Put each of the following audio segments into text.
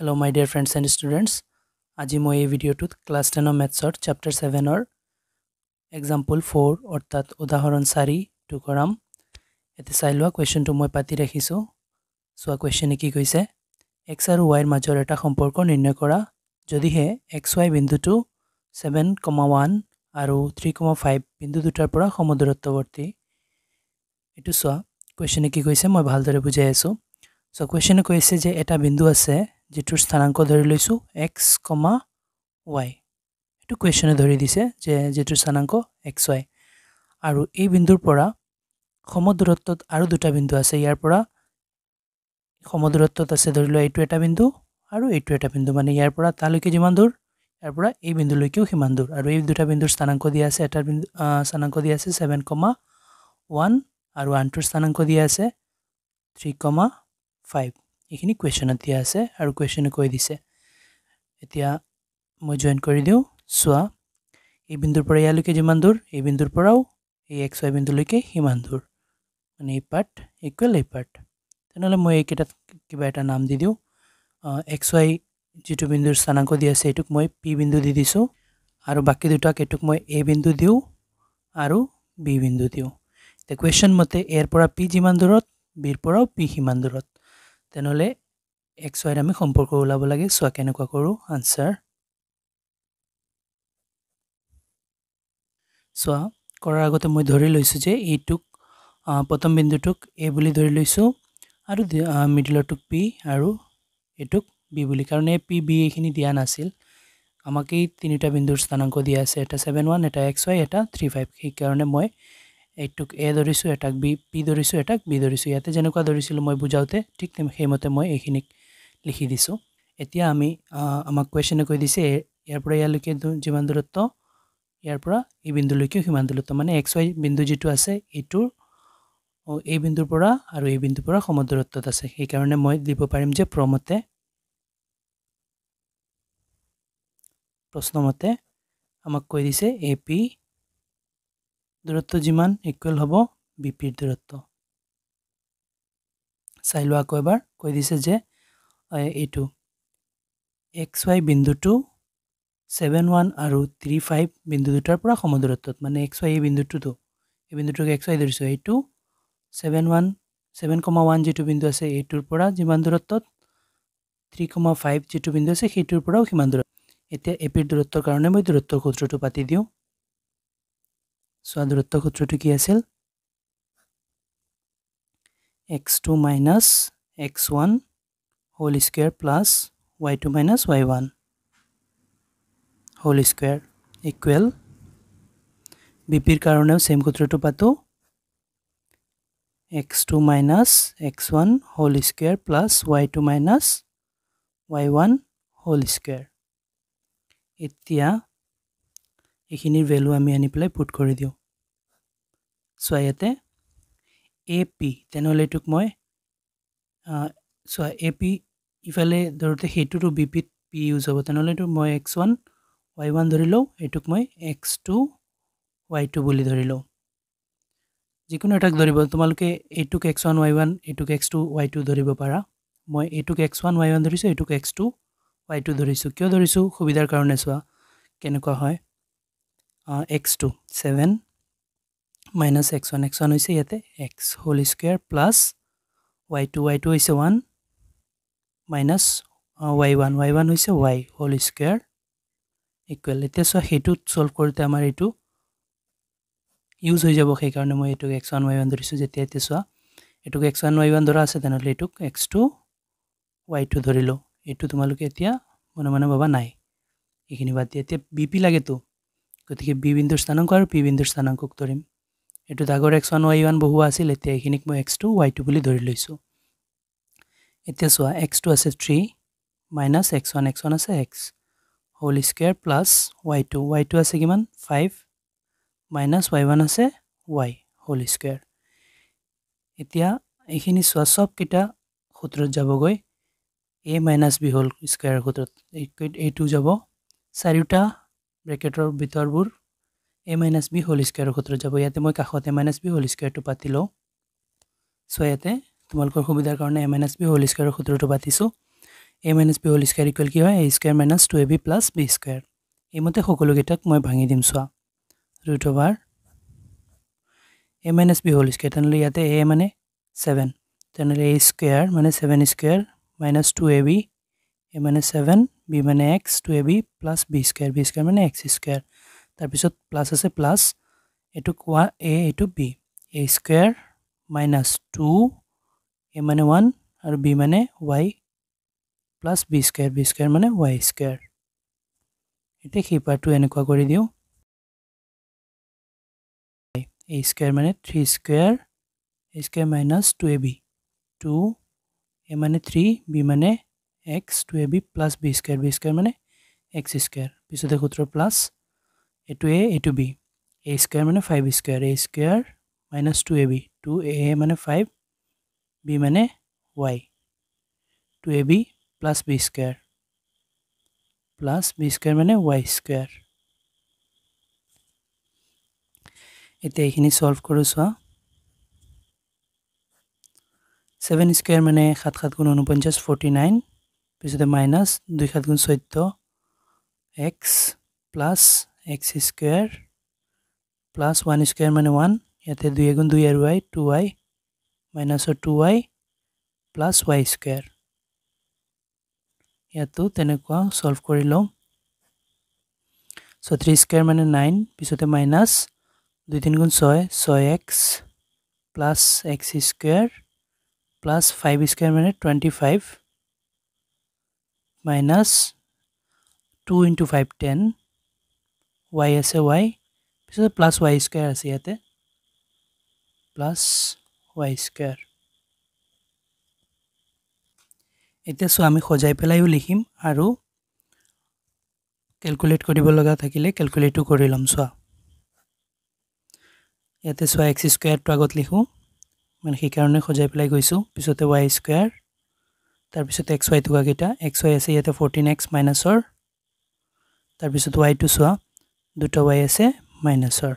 Hello' my dear friends and students আজি মই এই ভিডিঅ'টোত ক্লাছ টেনৰ মেথছৰ চেপ্টাৰ ছেভেনৰ এক্সাম্পল ফ'ৰ অৰ্থাৎ উদাহৰণ চাৰিটো কৰাম ইয়াতে চাই লোৱা কুৱেশ্যনটো মই পাতি ৰাখিছোঁ চোৱা কুৱেশ্যনে কি কৈছে এক্স আৰু ৱাইৰ মাজৰ এটা সম্পৰ্ক নিৰ্ণয় কৰা যদিহে এক্স ৱাই বিন্দুটো ছেভেন কমা ওৱান আৰু থ্ৰী কমা ফাইভ বিন্দু দুটাৰ পৰা সমদূৰত্বৱৰ্তী এইটো চোৱা কুৱেশ্যনে কি কৈছে মই ভালদৰে বুজাই আছোঁ চ' কুৱেশ্যনে কৈছে যে এটা বিন্দু আছে যিটোৰ স্থানাংক ধৰি লৈছোঁ এক্স কমা ৱাই এইটো কুৱেশ্যনে ধৰি দিছে যে যিটোৰ স্থানাংক এক্স ৱাই আৰু এই বিন্দুৰ পৰা সমদূৰত্বত আৰু দুটা বিন্দু আছে। ইয়াৰ পৰা সমদূৰত্বত আছে ধৰি লোৱা এইটো এটা বিন্দু আৰু এইটো এটা বিন্দু। মানে ইয়াৰ পৰা তালৈকে যিমান দূৰ ইয়াৰ পৰা এই বিন্দুলৈকেও সিমান দূৰ। আৰু এই দুটা বিন্দুৰ স্থানাংক দিয়া আছে এটাৰ বিন্দু স্থানাংক দিয়া আছে ছেভেন কমা ওৱান আৰু আনটোৰ স্থানাংক দিয়া আছে থ্ৰী কমা ফাইভ এইখিনি কুৱেশ্যনত দিয়া আছে আৰু কুৱেশ্যনে কৈ দিছে। এতিয়া মই জইন কৰি দিওঁ চোৱা। এই বিন্দুৰ পৰা ইয়ালৈকে যিমান দূৰ এই বিন্দুৰ পৰাও এই এক্স ৱাই বিন্দুলৈকে সিমান দূৰ। মানে এই পাৰ্ট ইকুৱেল এই পাৰ্ট তেনেহ'লে মই এইকেইটাত কিবা এটা নাম দি দিওঁ। এক্স ৱাই যিটো বিন্দুৰ স্থানাংক দি আছে এইটোক মই পি বিন্দু দি দিছোঁ। আৰু বাকী দুটাক এইটোক মই এ বিন্দু দিওঁ আৰু বি বিন্দু দিওঁ। এতিয়া কুৱেশ্যন মতে এৰ পৰা পি যিমান দূৰত বিৰ পৰাও পি সিমান দূৰত। তেনেহ'লে এক্স ৱাইত আমি সম্পৰ্ক ওলাব লাগে চোৱা কেনেকুৱা কৰোঁ আনচাৰ চোৱা কৰাৰ আগতে মই ধৰি লৈছোঁ যে এইটোক প্ৰথম বিন্দুটোক এ বুলি ধৰি লৈছোঁ আৰু মিডিলৰটোক পি আৰু এইটোক বি বুলি। কাৰণ এই পি বি এইখিনি দিয়া নাছিল। আমাক এই তিনিটা বিন্দুৰ স্থানাংক দিয়া আছে এটা ছেভেন ওৱান এটা এক্স ৱাই এটা থ্ৰী ফাইভ সেইকাৰণে মই এইটোক এ ধৰিছোঁ এটাক বি পি ধৰিছোঁ এটাক বি ধৰিছোঁ। ইয়াতে যেনেকুৱা ধৰিছিলোঁ মই বুজাওঁতে ঠিক সেইমতে মই এইখিনিক লিখি দিছোঁ। এতিয়া আমি আমাক কুৱেশ্যনে কৈ দিছে ইয়াৰ পৰা ইয়ালৈকে যিমান দূৰত্ব ইয়াৰ পৰা এই বিন্দুলৈকেও সিমান দূৰত্ব। মানে এক্স ৱাই বিন্দু যিটো আছে এইটোৰ এই বিন্দুৰ পৰা আৰু এই বিন্দুৰ পৰা সমদূৰত্বত আছে। সেইকাৰণে মই দিব পাৰিম যে প্ৰমতে প্ৰশ্নমতে আমাক কৈ দিছে এ পি দূৰত্ব যিমান ইকুৱেল হ'ব বি পিৰ দূৰত্ব। চাই লোৱা আকৌ এবাৰ কৈ দিছে যে এইটো এক্স ৱাই বিন্দুটো ছেভেন ওৱান আৰু থ্ৰী ফাইভ বিন্দু দুটাৰ পৰা সমদূৰত্বত মানে এক্স ৱাই এই বিন্দুটোতো এই বিন্দুটোক এক্স ৱাই ধৰিছোঁ এইটো seven one seven comma one যিটো বিন্দু আছে এইটোৰ পৰা যিমান দূৰত্বত থ্ৰী কমা ফাইভ যিটো বিন্দু আছে সেইটোৰ পৰাও সিমান দূৰত এতিয়া এপিৰ দূৰত্বৰ কাৰণে মই দূৰত্বৰ সূত্ৰটো পাতি দিওঁ। চোৱা দূৰত্ব সূত্ৰটো কি আছিল x two minus x one whole square plus y two minus y one whole square equal B পিৰ কাৰণেও ছেম সূত্ৰটো পাতোঁ। X two minus x one whole square plus y two minus y one whole square এতিয়া এইখিনিৰ value আমি আনি পেলাই put কৰি দিওঁ। চোৱা ইয়াতে এ পি তেনেহ'লে এইটোক মই চোৱা এ পি ইফালে ধৰোঁতে সেইটোতো বি পিত পি ইউজ হ'ব তেনেহ'লে এইটো মই এক্স ওৱান ৱাই ওৱান ধৰি লওঁ এইটোক মই এক্স টু ৱাই টু বুলি ধৰি লওঁ। যিকোনো এটাক ধৰিব তোমালোকে এইটোক এক্স ওৱান ৱাই ওৱান এইটোক এক্স টু ৱাই টু ধৰিব পাৰা। মই এইটোক এক্স ওৱান ৱাই ওৱান ধৰিছোঁ এইটোক এক্স টু ৱাই টু ধৰিছোঁ। কিয় ধৰিছোঁ? সুবিধাৰ কাৰণে চোৱা কেনেকুৱা হয়? X two seven minus x one x one হৈছে ইয়াতে x whole square plus y two y two হৈছে one minus y one y one হৈছে ৱাই হোল স্কুৱেৰ ইকুৱেল এতিয়া চোৱা সেইটোত ছল্ভ কৰোঁতে আমাৰ এইটো ইউজ হৈ যাব সেইকাৰণে মই এইটোক এক্স ওৱান ৱাই ওৱান ধৰিছোঁ। যেতিয়া এতিয়া চোৱা এইটোক এক্স ওৱান ৱাই ওৱান ধৰা আছে তেনেহ'লে এইটোক এক্স টু ৱাই টু ধৰিলোঁ। এইটো তোমালোকে এতিয়া মনে মনে ভাবা নাই। এইখিনি বাদ দিয়ে। এতিয়া বি পি লাগেতো। গতিকে বি বিন্দুৰ স্থানাংক আৰু পি বিন্দুৰ স্থানাংকক ধৰিম। এইটোত আগৰ এক্স ওৱান ৱাই ওৱান বহুৱা আছিল এতিয়া এইখিনিক মই এক্স টু ৱাই টু বুলি ধৰি লৈছোঁ। এতিয়া চোৱা এক্স টু আছে three minus X one X one আছে X whole square plus Y two Y two আছে কিমান? ফাইভ মাইনাছ ৱাই ওৱান আছে ৱাই হোল স্কুৱেৰ এতিয়া এইখিনি চোৱা চবকেইটা সূত্ৰত যাবগৈ। A minus B whole square সূত্ৰত এইটো যাব। চাৰিওটা ব্ৰেকেটৰ ভিতৰবোৰ এ মাইনাছ বি হোল স্কুৱেৰৰ সূত্ৰত যাব। ইয়াতে মই কাষত এ মাইনাছ বি হোল স্কুৱেৰটো পাতি লওঁ। চ' ইয়াতে তোমালোকৰ সুবিধাৰ কাৰণে এ মাইনাছ বি হোল স্কুৱেৰৰ সূত্ৰটো পাতিছোঁ। A minus b whole square equal কি হয়? A square minus two a b plus b square এইমতে সকলোকেইটাক মই ভাঙি দিম চোৱা। Root over a minus b whole square তেনেহ'লে ইয়াতে এ মানে ছেভেন তেনেহ'লে এ স্কুৱেৰ মানে seven square minus two a b a মানে ছেভেন বি মানে x two a b plus b square b square মানে এক্স স্কুৱেৰ তাৰপিছত প্লাছ আছে প্লাছ এইটো কোৱা এ এইটো B A square minus two এ মানে ওৱান আৰু বি মানে Y plus B square B square মানে ৱাই স্কুৱেৰ এতিয়া সেই পাৰ্টটো এনেকুৱা কৰি দিওঁ। এ স্কুৱেৰ মানে three square A square minus two A B two এ মানে থ্ৰী বি মানে x two A B plus B square B square মানে এক্স স্কুৱেৰ পিছতে সূত্ৰ প্লাছ এইটো এ এইটো বি এ স্কুৱেৰ মানে five square a square minus two a b two a মানে five B মানে y two a b plus b square plus b square মানে Y square এতিয়া এইখিনি ছল্ভ কৰোঁ চোৱা। ছেভেন স্কুৱেৰ মানে সাত সাত গুণ ঊনপঞ্চাছ ফৰ্টি নাইন পিছতে মাইনাছ দুই সাত গুণ চৈধ্য x plus x square plus one square মানে ওৱান ইয়াতে দুই এগুণ দুই আৰু Y two Y মাইনাছৰ two Y plus Y square ইয়াতো তেনেকুৱা ছল্ভ কৰি লওঁ চ' থ্ৰী স্কুৱেৰ মানে নাইন পিছতে মাইনাছ দুই তিনি গুণ ছয় ছয় x plus x square plus five square মানে twenty five minus two into five ten Y আছে ৱাই পিছত প্লাছ ৱাই স্কুৱেৰ আছে ইয়াতে প্লাছ ৱাই স্কুৱেৰ এতিয়া চোৱা আমি সজাই পেলাইও লিখিম আৰু কেলকুলেট কৰিব লগা থাকিলে কেলকুলেটো কৰি ল'ম চোৱা ইয়াতে চোৱা এক্স স্কুৱেৰটো আগত লিখোঁ মানে সেইকাৰণে সজাই পেলাই গৈছোঁ পিছতে ৱাই স্কুৱেৰ তাৰপিছত এক্স ৱাই থকাকেইটা এক্স ৱাই আছে ইয়াতে ফৰ্টিন এক্স মাইনাছৰ তাৰপিছত ৱাইটো চোৱা দুটা ৱাই আছে মাইনাছৰ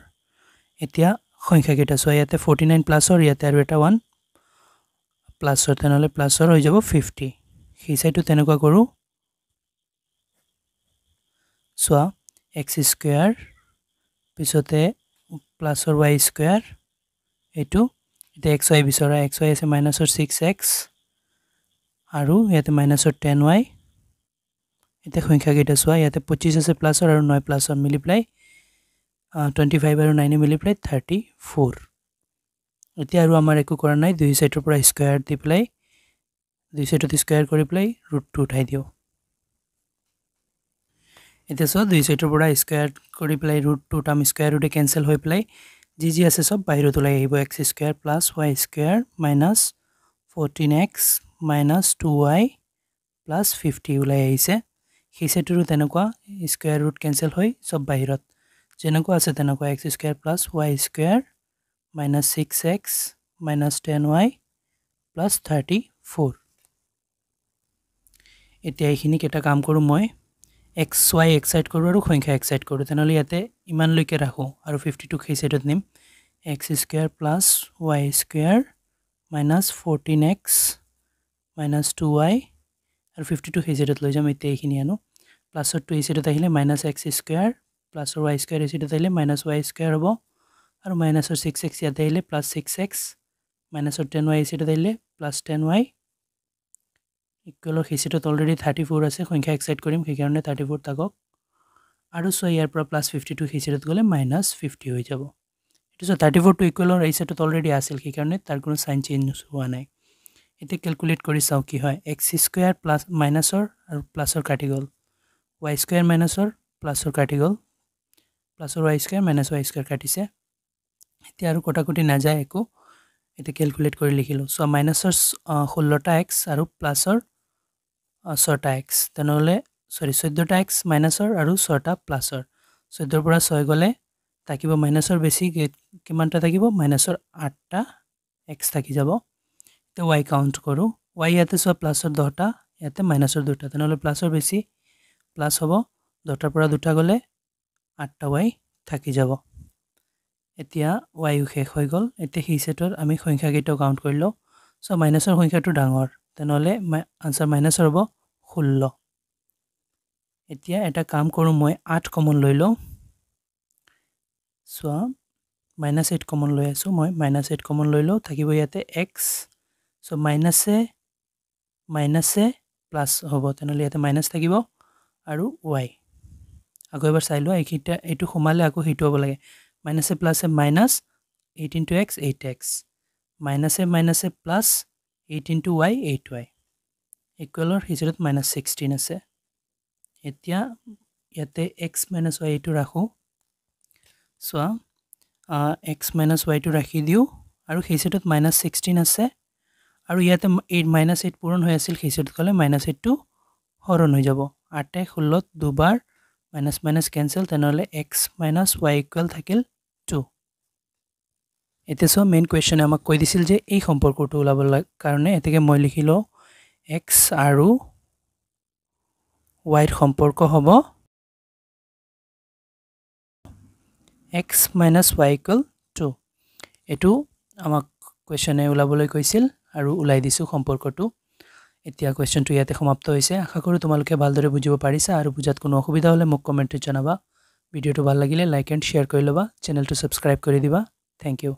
এতিয়া সংখ্যাকেইটা চোৱা ইয়াতে ফৰ্টি নাইন প্লাছৰ ইয়াতে আৰু এটা ওৱান প্লাছৰ তেনেহ'লে প্লাছৰ হৈ যাব ফিফটি সেই চাইডটো তেনেকুৱা কৰোঁ। চোৱা এক্স স্কুৱেৰ পিছতে প্লাছৰ ৱাই স্কুৱেৰ এইটো এতিয়া এক্স ৱাই বিচৰা এক্স ৱাই আছে মাইনাছৰ ছিক্স এক্স আৰু ইয়াতে মাইনাছৰ টেন ৱাই এতিয়া সংখ্যাকেইটা চোৱা ইয়াতে পঁচিছ আছে প্লাছৰ আৰু নয় প্লাছৰ মিলি পেলাই টুৱেণ্টি ফাইভ আৰু নাইনে মিলি পেলাই থাৰ্টি ফ'ৰ এতিয়া আৰু আমাৰ একো কৰা নাই দুই চাইডৰ পৰা স্কুৱেৰ দি পেলাই দুই চাইডত স্কুৱেৰ কৰি পেলাই ৰুটটো উঠাই দিওঁ। এতিয়া চোৱা দুই চাইডৰ পৰা স্কুৱেৰ কৰি পেলাই ৰুট টু টাৰ্ম স্কুৱেৰ ৰুটে কেঞ্চেল হৈ পেলাই যি যি আছে চব বাহিৰত ওলাই আহিব। X square plus y square minus fourteen x minus two y plus fifty ওলাই আহিছে। সেই চাইডৰো তেনেকুৱা স্কুৱেৰ ৰুট কেঞ্চেল হৈ চব বাহিৰত। যেনেকুৱা আছে তেনেকুৱা x square plus y square minus six x minus ten y plus thirty four এতিয়া এইখিনিক এটা কাম কৰোঁ মই। এক্স ৱাই এক চাইড কৰোঁ আৰু সংখ্যা এক চাইড কৰোঁ। তেনেহ'লে ইয়াতে ইমানলৈকে ৰাখোঁ আৰু ফিফটি টুক সেই চাইডত নিম। X square plus y square minus fourteen x minus two y আৰু ফিফটি টু চাইডত লৈ যাম এতিয়া এইখিনি আনো। প্লাছৰ টু এই চাইডত আহিলে মাইনাছ এক্স স্কুৱেৰ প্লাছৰ ৱাই স্কুৱেৰ চাইডত আহিলে মাইনাছ ৱাই স্কুৱেৰ হ'ব। আৰু মাইনাছৰ ছিক্স এক্স ইয়াতে আহিলে প্লাছ ছিক্স এক্স মাইনাছৰ টেন ৱাই এই চাইডত আহিলে প্লাছ টেন ৱাই ইকুৱেলৰ চিটত অলৰেডি থাৰ্টি ফ'ৰ আছে সংখ্যা এক্সাইড কৰিম সেইকাৰণে থাৰ্টি ফ'ৰ থাকক। আৰু চোৱা ইয়াৰ পৰা প্লাছ ফিফটি টু চিটত গ'লে মাইনাছ ফিফটি হৈ যাব। এইটো চোৱা থাৰ্টি ফ'ৰ টু ইকুৱেলৰ এই চাইডত অলৰেডি আছিল সেইকাৰণে তাৰ কোনো চাইন চেঞ্জ হোৱা নাই। এতিয়া কেলকুলেট কৰি চাওঁ কি হয় এক্স স্কুৱেৰ প্লাছ মাইনাছৰ আৰু প্লাছৰ কাটি গ'ল। ৱাই স্কুৱেৰ মাইনাছৰ প্লাছৰ কাটি গ'ল। প্লাছৰ y square minus y square কাটিছে। এতিয়া আৰু কটাকটি নাযায় একো। এতিয়া কেলকুলেট কৰি লিখিলোঁ। চোৱা মাইনাছৰ ষোল্লটা এক্স আৰু প্লাছৰ ছটা এক্স তেনেহ'লে চৰি চৈধ্যটা এক্স মাইনাছৰ আৰু ছটা প্লাছৰ চৈধ্যৰ পৰা ছয় গ'লে থাকিব মাইনাছৰ বেছি কিমানটা থাকিব? মাইনাছৰ আঠটা এক্স থাকি যাব। এতিয়া ৱাই কাউণ্ট কৰোঁ। ৱাই ইয়াতে চোৱা প্লাছৰ দহটা ইয়াতে মাইনাছৰ দুটা তেনেহ'লে প্লাছৰ বেছি প্লাছ হ'ব দহটাৰ পৰা দুটা গ'লে আঠটা ৱাই থাকি যাব। এতিয়া ৱাইও শেষ হৈ গ'ল এতিয়া সেই ছেটত আমি সংখ্যাকেইটাও কাউণ্ট কৰি লওঁ। চ' মাইনাছৰ সংখ্যাটো ডাঙৰ তেনেহ'লে আনচাৰ মাইনাছৰ হ'ব ষোল্ল। এতিয়া এটা কাম কৰোঁ মই আঠ কমন লৈ লওঁ। চোৱা মাইনাছ এইট কমন লৈ আছোঁ মই মাইনাছ এইট কমন লৈ লওঁ থাকিব ইয়াতে এক্স চ' মাইনাছে মাইনাছে প্লাছ হ'ব। তেনেহ'লে ইয়াতে মাইনাছ থাকিব আৰু ৱাই আকৌ এবাৰ চাই লোৱা এইকেইটা এইটো সোমালে আকৌ সেইটো হ'ব লাগে। মাইনাছে প্লাছে minus eight into x eight x মাইনাছে মাইনাছে plus eight into y eight y ইকুৱেলৰ হিচাপত মাইনাছ ছিক্সটিন আছে। এতিয়া ইয়াতে এক্স মাইনাছ ৱাই এইটো ৰাখোঁ। চোৱা এক্স মাইনাছ ৱাইটো ৰাখি দিওঁ আৰু সেই ছেটত মাইনাছ ছিক্সটিন আছে। আৰু ইয়াতে এইট মাইনাছ এইট পূৰণ হৈ আছিল সেই ক'লে মাইনাছ এইটটো হৰণ হৈ যাব। আঠে ষোল্লত দুবাৰ মাইনাছ মাইনাছ কেঞ্চেল তেনেহ'লে এক্স মাইনাছ ৱাই ইকুৱেল থাকিল টু এতিয়া চোৱা মেইন কুৱেশ্যনে আমাক কৈ দিছিল যে এই সম্পৰ্কটো ওলাব কাৰণে এতেকে মই লিখি লওঁ এক্স আৰু ৱাইৰ সম্পৰ্ক হ'ব x minus y equal two এইটো আমাক কুৱেশ্যনে ওলাবলৈ কৈছিল। আৰু ওলাই দিছোঁ সম্পৰ্কটো। এতিয়া কুৱেশ্যনটো ইয়াতে সমাপ্ত হৈছে। আশা কৰোঁ তোমালোকে ভালদৰে বুজিব পাৰিছা আৰু বুজাত কোনো অসুবিধা হ'লে মোক কমেণ্টত জনাবা। ভিডিঅ'টো ভাল লাগিলে লাইক এণ্ড শ্বেয়াৰ কৰি ল'বা। চেনেলটো ছাবস্ক্ৰাইব কৰি দিবা। Thank U